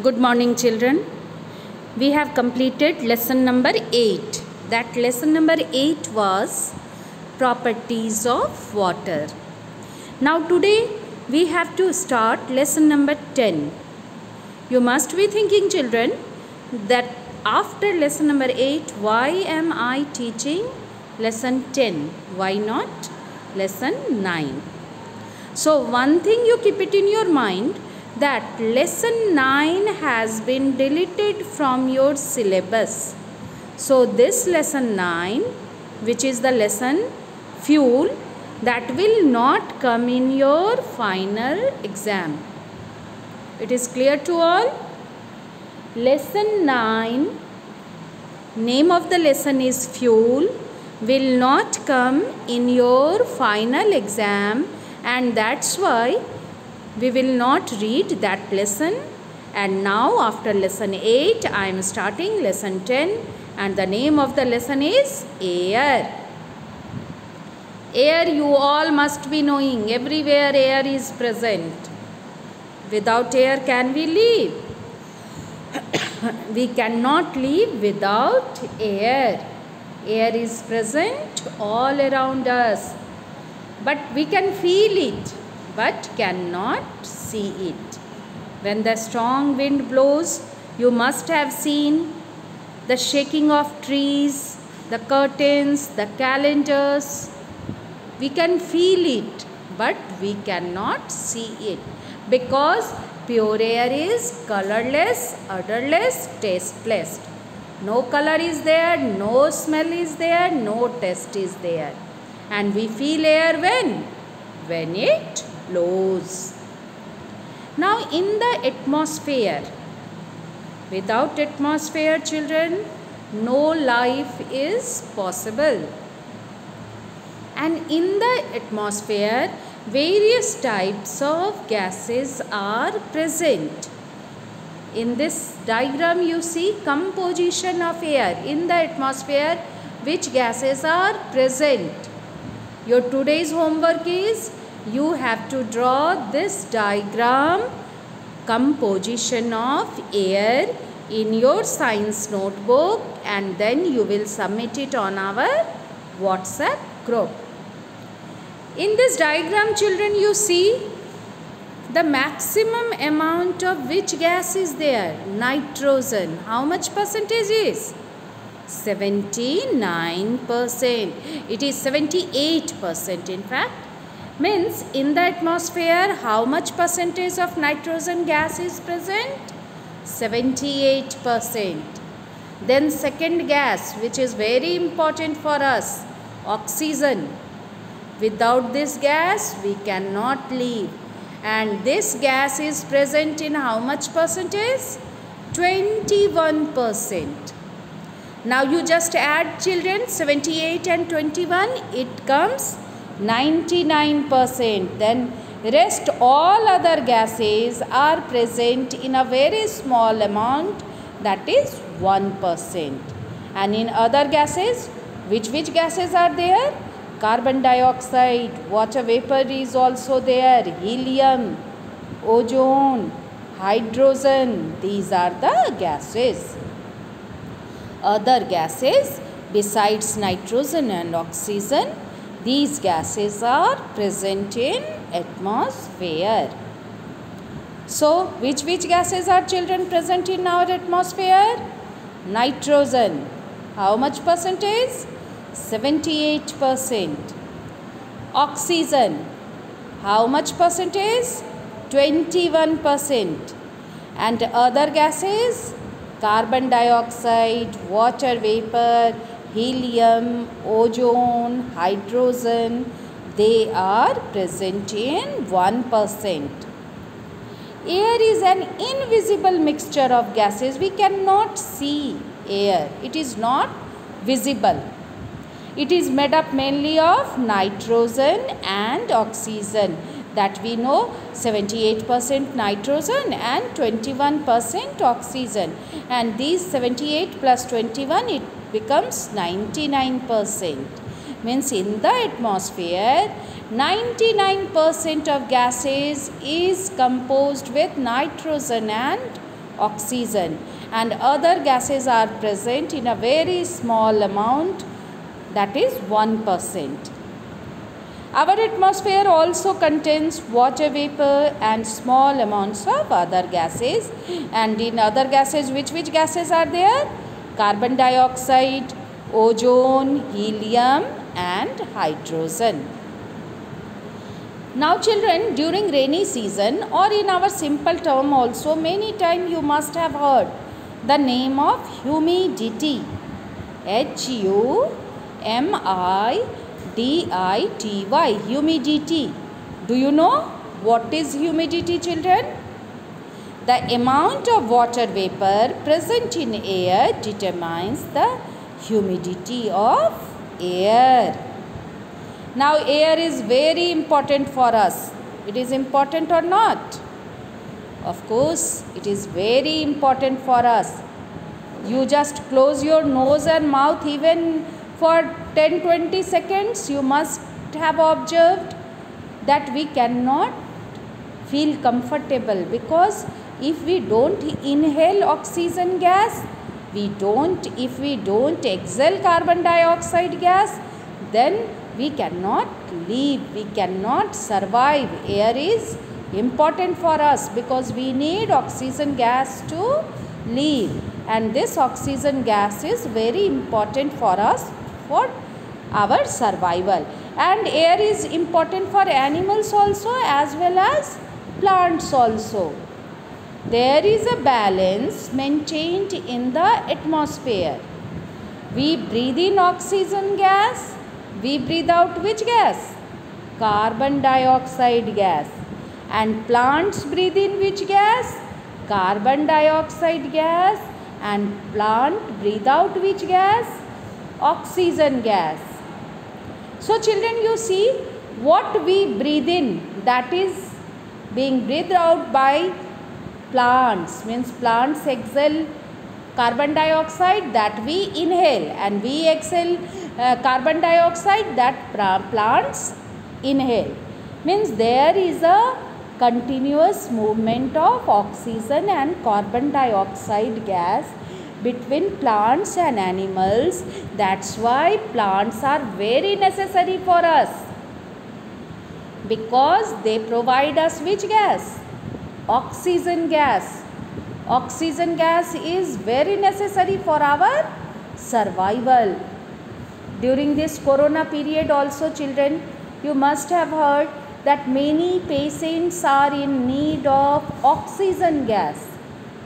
Good morning, children. We have completed lesson number 8. That lesson number 8 was properties of water. Now, today we have to start lesson number 10. You must be thinking, children, that after lesson number 8, why am I teaching lesson 10? Why not lesson 9? So, one thing you keep it in your mind that lesson 9 has been deleted from your syllabus. So, this lesson 9, which is the lesson fuel, that will not come in your final exam. It is clear to all? Lesson 9, name of the lesson is fuel, will not come in your final exam and that's why we will not read that lesson and now after lesson 8 I am starting lesson 10 and the name of the lesson is air. Air you all must be knowing everywhere air is present. Without air can we live? we cannot live without air. Air is present all around us but we can feel it but cannot see it. When the strong wind blows, you must have seen the shaking of trees, the curtains, the calendars. We can feel it, but we cannot see it because pure air is colorless, odorless, tasteless. No color is there, no smell is there, no taste is there. And we feel air when? When it blows. Now in the atmosphere, without atmosphere children, no life is possible. And in the atmosphere, various types of gases are present. In this diagram you see composition of air in the atmosphere which gases are present. Your today's homework is you have to draw this diagram composition of air in your science notebook and then you will submit it on our WhatsApp group. In this diagram children you see the maximum amount of which gas is there? Nitrogen. How much percentage is? 79%. It is 78% in fact means in the atmosphere how much percentage of nitrogen gas is present? 78% then second gas which is very important for us oxygen. Without this gas we cannot live. And this gas is present in how much percentage? 21% now you just add children 78 and 21 it comes 99% then rest all other gases are present in a very small amount that is 1% and in other gases which which gases are there? Carbon dioxide water vapor is also there helium ozone hydrogen these are the gases. Other gases besides nitrogen and oxygen these gases are present in atmosphere. So, which which gases are children present in our atmosphere? Nitrogen. How much percentage? 78%. Oxygen. How much percentage? 21%. And other gases? Carbon dioxide, water vapor, helium, ozone, hydrogen, they are present in 1%. Air is an invisible mixture of gases. We cannot see air. It is not visible. It is made up mainly of nitrogen and oxygen that we know 78% nitrogen and 21% oxygen and these 78 plus 21 it becomes 99%. Means in the atmosphere, 99% of gases is composed with nitrogen and oxygen and other gases are present in a very small amount that is 1%. Our atmosphere also contains water vapor and small amounts of other gases and in other gases which which gases are there? Carbon dioxide, ozone, helium and hydrogen. Now children during rainy season or in our simple term also many time you must have heard the name of humidity. H U M I D I T Y humidity. Do you know what is humidity children? The amount of water vapor present in air determines the humidity of air. Now air is very important for us. It is important or not? Of course, it is very important for us. You just close your nose and mouth even for 10 20 seconds. You must have observed that we cannot feel comfortable because if we don't inhale oxygen gas, we don't, if we don't exhale carbon dioxide gas, then we cannot live, we cannot survive. Air is important for us because we need oxygen gas to live. And this oxygen gas is very important for us for our survival. And air is important for animals also as well as plants also there is a balance maintained in the atmosphere. We breathe in oxygen gas we breathe out which gas carbon dioxide gas and plants breathe in which gas carbon dioxide gas and plant breathe out which gas oxygen gas. So children you see what we breathe in that is being breathed out by plants means plants exhale carbon dioxide that we inhale and we exhale uh, carbon dioxide that plants inhale means there is a continuous movement of oxygen and carbon dioxide gas between plants and animals. That's why plants are very necessary for us because they provide us which gas? Oxygen gas. Oxygen gas is very necessary for our survival. During this corona period also children you must have heard that many patients are in need of oxygen gas.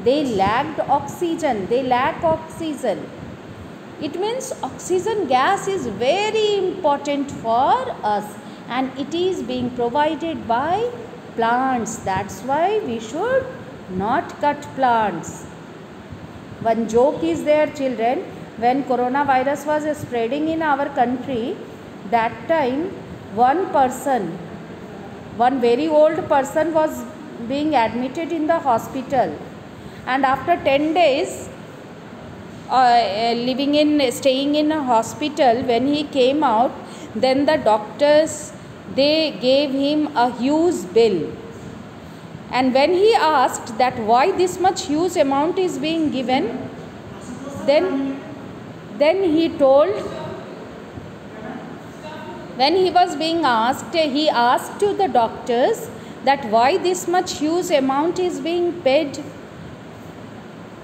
They lacked oxygen, they lack oxygen. It means oxygen gas is very important for us and it is being provided by plants. That's why we should not cut plants. One joke is there children when coronavirus was spreading in our country that time one person one very old person was being admitted in the hospital and after 10 days uh, living in staying in a hospital when he came out then the doctors they gave him a huge bill. And when he asked that why this much huge amount is being given then then he told when he was being asked, he asked to the doctors that why this much huge amount is being paid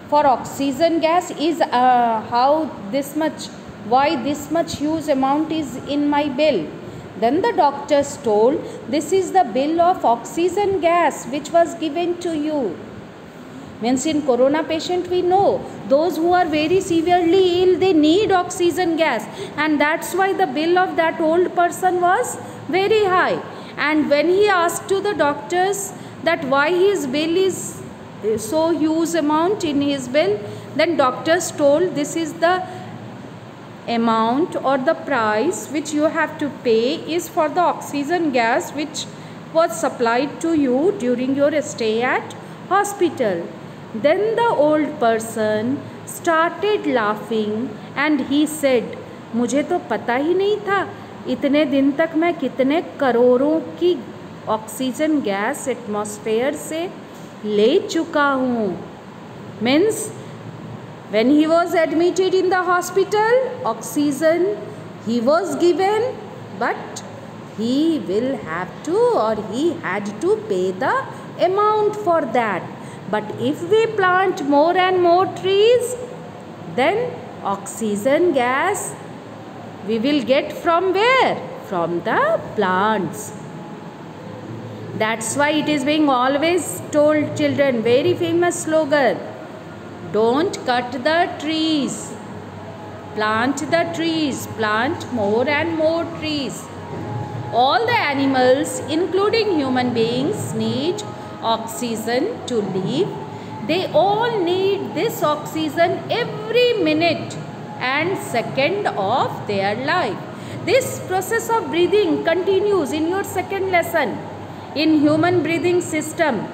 for oxygen gas is uh, how this much why this much huge amount is in my bill then the doctors told this is the bill of oxygen gas which was given to you. Means in corona patient we know those who are very severely ill they need oxygen gas. And that's why the bill of that old person was very high. And when he asked to the doctors that why his bill is so huge amount in his bill then doctors told this is the amount or the price which you have to pay is for the oxygen gas which was supplied to you during your stay at hospital then the old person started laughing and he said, मुझे तो पता ही नहीं था इतने दिन तक मैं कितने करोड़ों की ऑक्सीजन गैस एटमॉस्फेयर से ले चुका हूँ Means when he was admitted in the hospital, oxygen he was given, but he will have to or he had to pay the amount for that. But if we plant more and more trees, then oxygen gas we will get from where? From the plants. That's why it is being always told children, very famous slogan. Don't cut the trees. Plant the trees. Plant more and more trees. All the animals, including human beings, need oxygen to live. They all need this oxygen every minute and second of their life. This process of breathing continues in your second lesson in human breathing system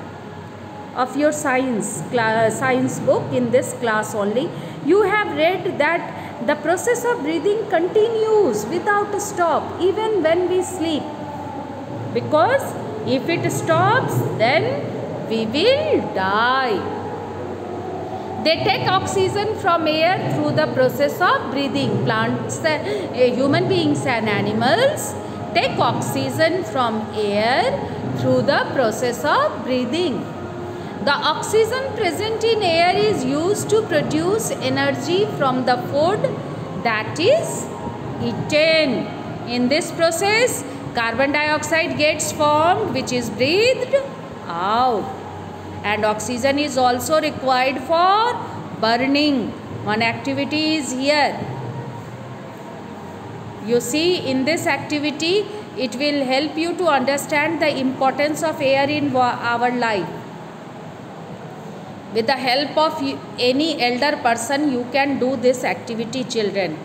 of your science science book in this class only you have read that the process of breathing continues without a stop even when we sleep because if it stops then we will die they take oxygen from air through the process of breathing. Plants, uh, human beings and animals take oxygen from air through the process of breathing. The oxygen present in air is used to produce energy from the food that is eaten. In this process, carbon dioxide gets formed which is breathed out. And oxygen is also required for burning. One activity is here. You see in this activity it will help you to understand the importance of air in our life with the help of any elder person you can do this activity children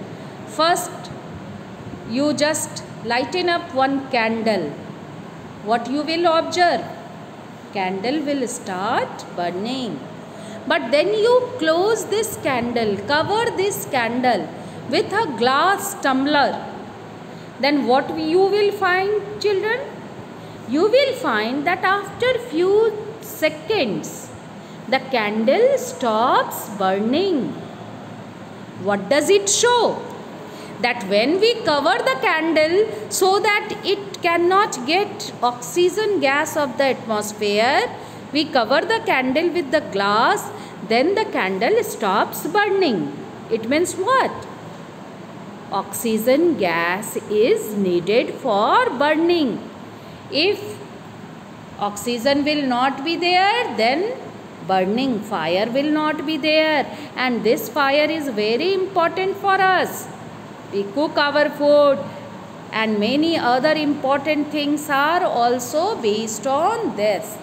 first you just lighten up one candle what you will observe candle will start burning. But then you close this candle, cover this candle with a glass tumbler. Then what you will find children? You will find that after few seconds the candle stops burning. What does it show? that when we cover the candle so that it cannot get oxygen gas of the atmosphere we cover the candle with the glass then the candle stops burning it means what oxygen gas is needed for burning if oxygen will not be there then burning fire will not be there and this fire is very important for us we cook our food and many other important things are also based on this.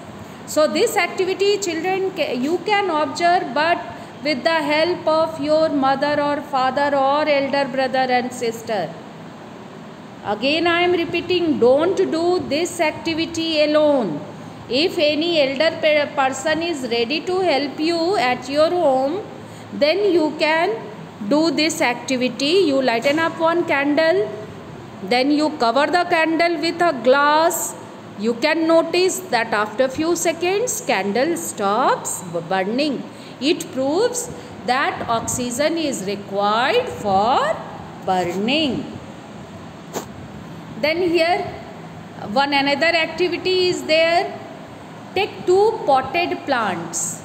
So this activity children you can observe but with the help of your mother or father or elder brother and sister. Again I am repeating don't do this activity alone. If any elder person is ready to help you at your home then you can do this activity. You lighten up one candle then you cover the candle with a glass. You can notice that after few seconds candle stops burning. It proves that oxygen is required for burning. Then here one another activity is there take two potted plants.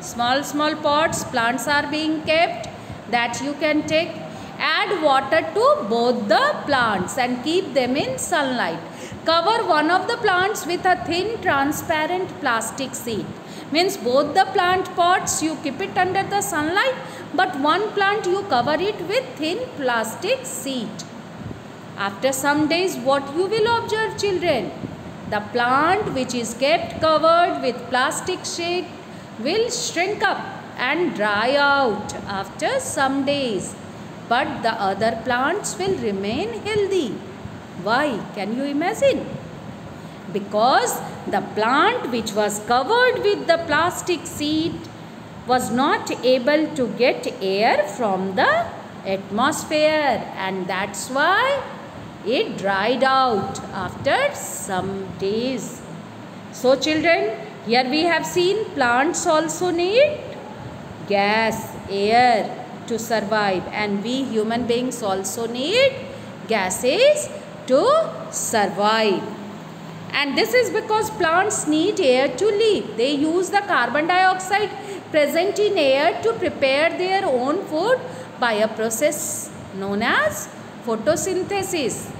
Small small pots plants are being kept that you can take. Add water to both the plants and keep them in sunlight. Cover one of the plants with a thin transparent plastic sheet. Means both the plant pots you keep it under the sunlight but one plant you cover it with thin plastic sheet. After some days what you will observe children the plant which is kept covered with plastic sheet will shrink up and dry out after some days. But the other plants will remain healthy. Why? Can you imagine? Because the plant which was covered with the plastic sheet was not able to get air from the atmosphere and that's why it dried out after some days. So children, here we have seen plants also need gas, air to survive and we human beings also need gases to survive. And this is because plants need air to live. They use the carbon dioxide present in air to prepare their own food by a process known as photosynthesis.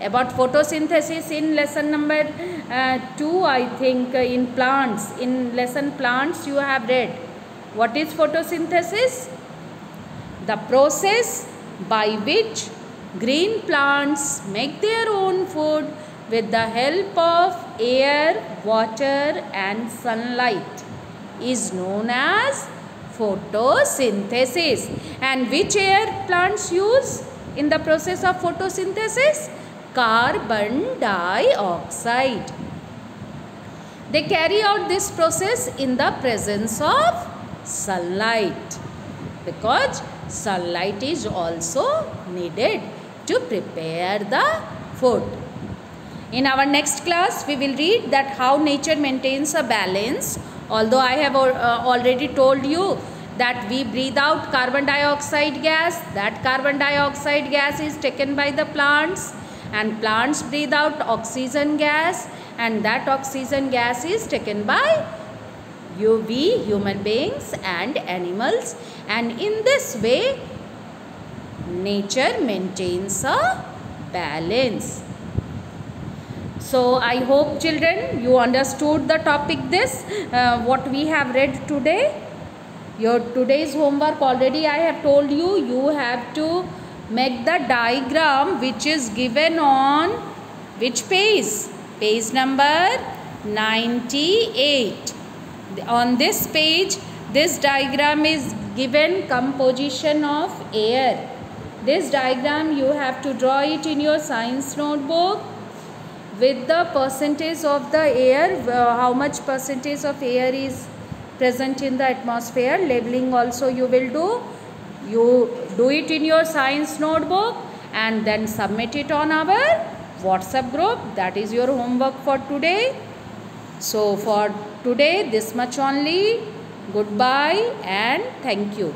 About photosynthesis in lesson number uh, 2 I think uh, in plants. In lesson plants you have read. What is photosynthesis? The process by which green plants make their own food with the help of air, water and sunlight is known as photosynthesis. And which air plants use in the process of photosynthesis? Carbon dioxide. They carry out this process in the presence of sunlight because sunlight is also needed to prepare the food. In our next class, we will read that how nature maintains a balance. Although I have uh, already told you that we breathe out carbon dioxide gas, that carbon dioxide gas is taken by the plants and plants breathe out oxygen gas and that oxygen gas is taken by UV, human beings and animals and in this way nature maintains a balance. So I hope children you understood the topic this uh, what we have read today. Your today's homework already I have told you you have to make the diagram which is given on which page? Page number 98. On this page this diagram is given composition of air. This diagram you have to draw it in your science notebook with the percentage of the air uh, how much percentage of air is present in the atmosphere. Labeling also you will do. You do it in your science notebook and then submit it on our whatsapp group. That is your homework for today. So for today this much only. Goodbye and thank you